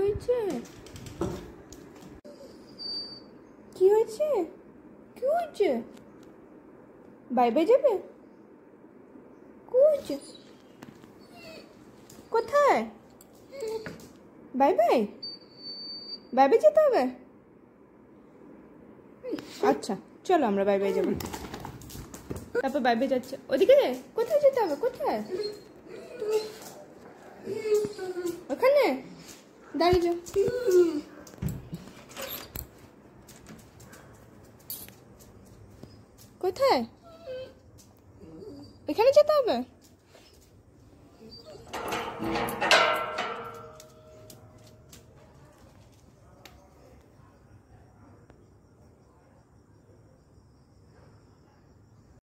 হয়েছে? কি হয়েছে? কি হয়েছে? বাই যাবে? কি হয়েছে? কোথায়? Bye bye. বাই বাই যেতে হবে? আচ্ছা চলো আমরা বাই বাই যাব। তারপর বাই বাই যাচ্ছে। ওদিকে? কোথায় যেতে হবে? কোথায়? ওখানে? দাঁড়িয়ে যাও কোথায় এখানে যেতে হবে